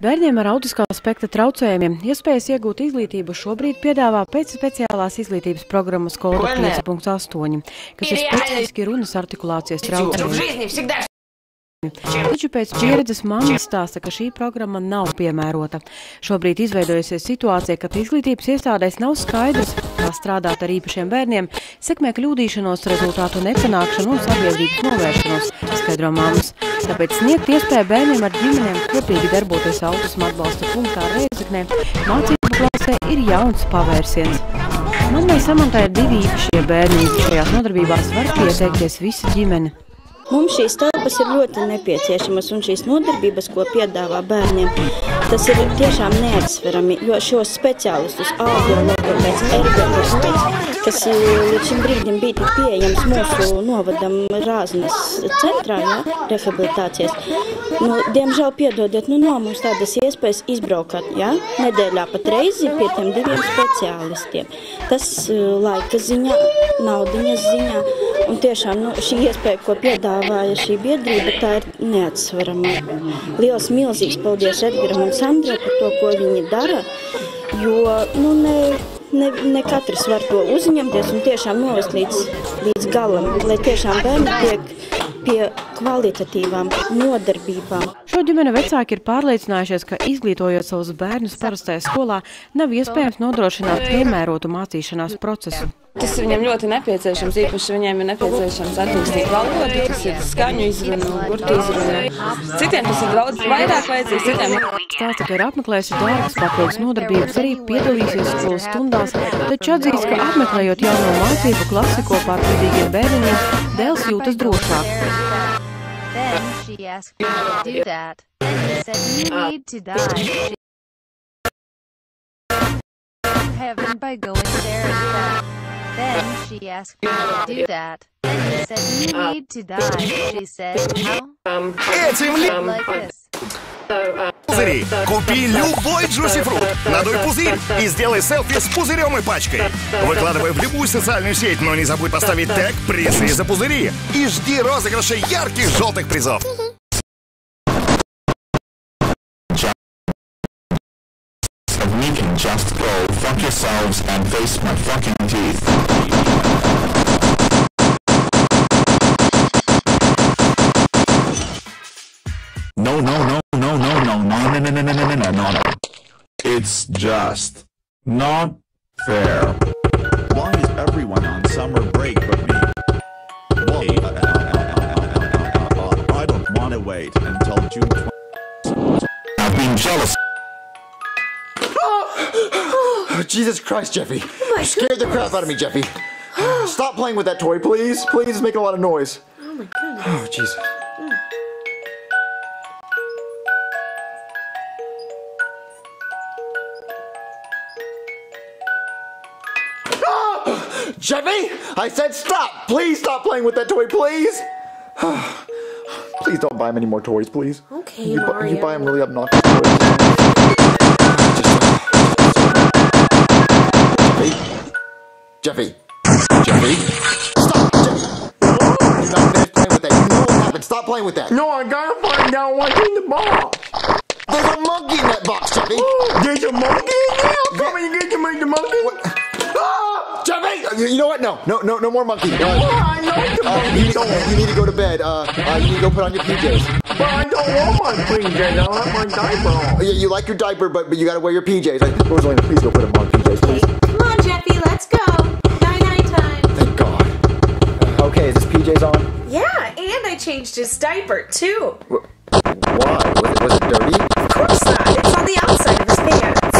Bērniem ar autiskā spektra traucējumiem iespējas iegūt izglītību šobrīd piedāvā pēc speciālās izglītības programmas koda 5.8, kas ir specifiski runas artikulācijas traucējumi. Taču pēc pieredzes mamma stāsta, ka šī programma nav piemērota. Šobrīd izveidojusies situācija, kad izglītības iestādēs nav skaidrs, kā strādāt ar īpašiem bērniem, sekmē kļūdīšanos, rezultātu nepanākšanu un sabiedrības novēršanos, skaidro mammas. Tāpēc sniegt iespēju bērniem ar ģimenēm kopīgi darboties autismu atbalsta punktā Reizeknē mācību klasē ir jauns pavērsiens. Mammai Samantai ir divi īpašie bērni. Šajās nodarbībās var pieteikties visa ģimene. Mums šīs telpas ir ļoti nepieciešamas, un šīs nodarbības, ko piedāvā bērniem, tas ir tiešām neatsverami, jo šos speciālistus, audiologopēds, ergoterapeits, kas līdz šim brīdim bija tik pieejams mūsu novadam Rāznas centrā, ja, rehabilitācijas, nu, diemžēl piedodiet, nu nav mums tādas iespējas izbraukt, ja, nedēļā pat reizi pie tiem diviem speciālistiem. Tas laika ziņā, naudiņas ziņā, un tiešām nu, šī iespēja, ko piedāvāja šī biedrība, tā ir neatsverama. Liels, milzīgs paldies Edgaram un Sandrai par to, ko viņi dara, jo nu, ne, ne, ne katrs var to uzņemties un tiešām novest līdz, līdz galam, lai tiešām bērni tiek pie kvalitatīvām nodarbībām. Šo ģimene vecāki ir pārliecinājušies, ka izglītojot savus bērnus parastajā skolā, nav iespējams nodrošināt piemērotu mācīšanās procesu. Tas viņam ļoti nepieciešams. Īpaši viņiem ir nepieciešams attīstīt valodu, tas ir skaņu izrunu, burtu izrunu. Citiem tas ir daudz vairāk vajadzīgs. Citiem stāsta, ka ir apmeklējusi dārgas papildus nodarbības, arī piedalīsies skolas stundās, taču atzīst, ka apmeklējot jauno mācību klasi kopā ar līdzīgiem bērniņiem, dēls jūtas drošāk. Then she asked me to do that. Then he said you need to die. Heaven by going there. Then she asked me to do that. Then he said you need to die. She said how? Этим ли... Like this. Пузыри. Купи любой Juicy Fruit. Надуй пузырь и сделай селфи с пузырем и пачкой. Выкладывай в любую социальную сеть, но не забудь поставить тег «Призы за пузыри» и жди розыгрыша ярких желтых призов. we can just go fuck yourselves and face my fucking teeth. No, no, no, no, no, no, no, no, no, no, no, no, no, no, no. It's just not fair. Why is everyone on summer break but me? Why? I don't want to wait until June 20th. I've been jealous. Oh, Jesus Christ, Jeffy. you scared the crap out of me, Jeffy. Stop playing with that toy, please. Please, make a lot of noise. Oh my goodness. Oh, Jesus. Ah! Jeffy! I said stop! Please stop playing with that toy, please! please don't buy him any more toys, please. Okay, you, bu- Mario. you buy him really obnoxious toys. Jeffy. Jeffy. Stop! Jeffy. You're not finished playing with that. You know what happened. Stop playing with that. No, I gotta find out what's in the box. There's a monkey in that box, Jeffy. There's a monkey in there? Come on, you get to make the monkey? Ah! Jeffy! You, you know what? No, no, no, no more monkey. Uh, I like the uh, monkey. you, need, you need to go to bed. Uh, uh, you need to go put on your PJs. But I don't want my PJs. I want my diaper on. Uh, You, you like your diaper, but, but you gotta wear your PJs. Like, Rosalina, please go put them on PJs, please. Changed his diaper too. Why? Was it, was it dirty? Of course not. It's on the outside of his pants.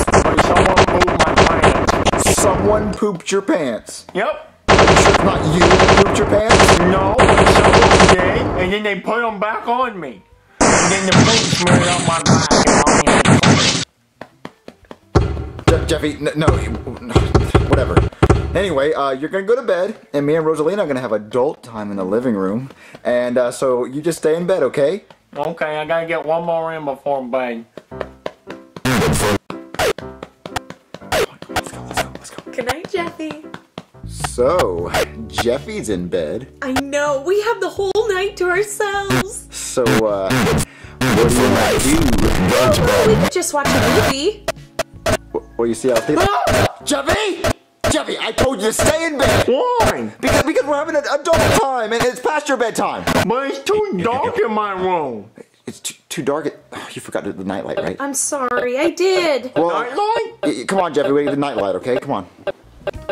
Someone pooped my pants. Someone pooped your pants. Yep. It's not you that pooped your pants? No, someone did, and then they put them back on me. And then the paint smeared on my back and on me. Je- Jeffy, no, no, whatever. Anyway, uh, you're gonna go to bed, and me and Rosalina are gonna have adult time in the living room. And uh, so you just stay in bed, okay? Okay, I gotta get one more in before bed. Let's go, let's go, let's go. Good night, Jeffy. So, Jeffy's in bed. I know. We have the whole night to ourselves. So, uh, Good for life. Don't We could just watch a movie. Well, you see, I was thinking. Jeffy! Jeffy, I told you to stay in bed! Why? Because, because we're having an adult time and it's past your bedtime! But it's too dark in my room. It's too, too dark. It, oh, you forgot the, the nightlight, right? I'm sorry, I did. Well, Nightlight? y- y- come on, Jeffy, we need the nightlight, okay? Come on.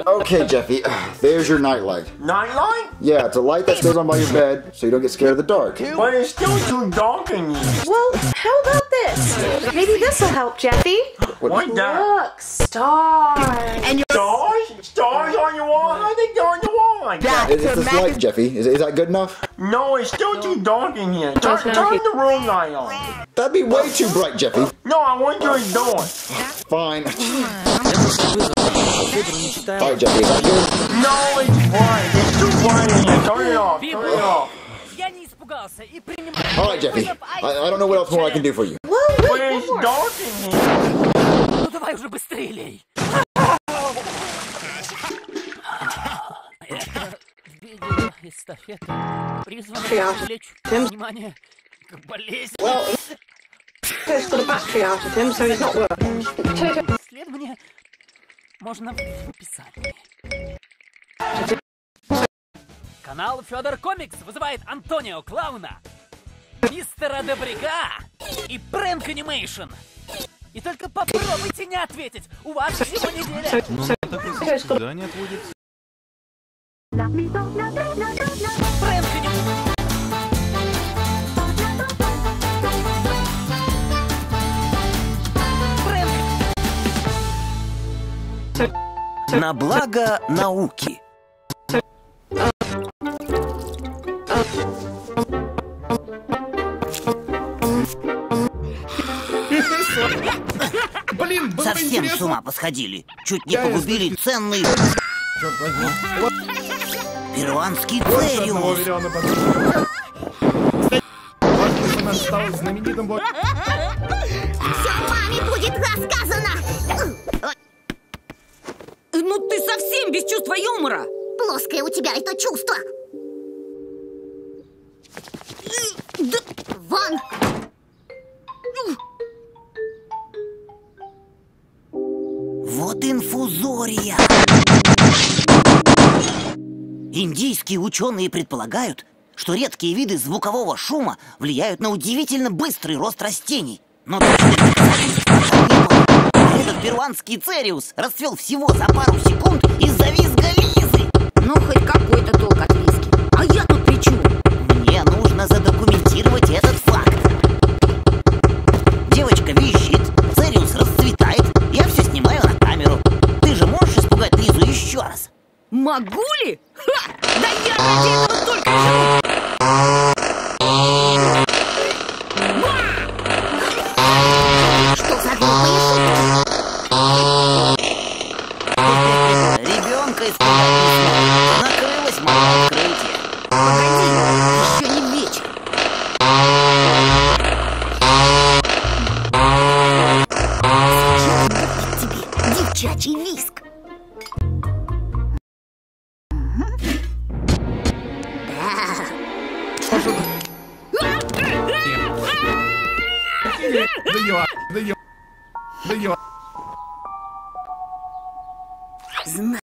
Okay, Jeffy, there's your nightlight. Nightlight? Yeah, it's a light that stays on by your bed so you don't get scared of the dark. But it's still too dark in here. Well, how about this? Maybe this will help, Jeffy. What's that? Look, stars. And your Stars? Stars on your wall? like that? Is, is this light, Jeffy? Is, is that good enough? No, it's still too dark in here. Turn, turn the room light on. That'd be way too bright, Jeffy. No, I want you to do it. Fine. Alright, Jeffy, is that good? No, it's bright. It's too bright in here. Turn it off. Turn it off. Я не испугался и принимаю. Alright, Jeffy. I, I don't know what else more I can do for you. Whoa, But wait, it's one more. dark in here. Ну давай уже быстрее лей. Видеоэстафета призвана привлечь внимание к болезни. Исследование можно в описании. Канал Федор Комикс вызывает Антонио Клауна, мистера Добряка и Прэнк Анимейшн. И только попробуйте не ответить. У вас всего неделя. Прэнк Анимейшн. На благо науки. Совсем с ума посходили. Чуть не погубили ценный... Перуанский цериус. Все маме будет рассказано! Ну ты совсем без чувства юмора! Плоское у тебя это чувство! Вон! Вот инфузория. Индийские ученые предполагают, что редкие виды звукового шума влияют на удивительно быстрый рост растений. Но Этот перуанский цериус расцвел всего за пару секунд из-за визга Лизы. Ну, хоть какой-то толк от виски. А я тут при чем? Мне нужно задокументировать этот факт. Девочка визжит, цериус расцветает, я все снимаю на камеру. Ты же можешь испугать Лизу еще раз? Могу ли? Ха! 哎呦哎呦哎呦哎呦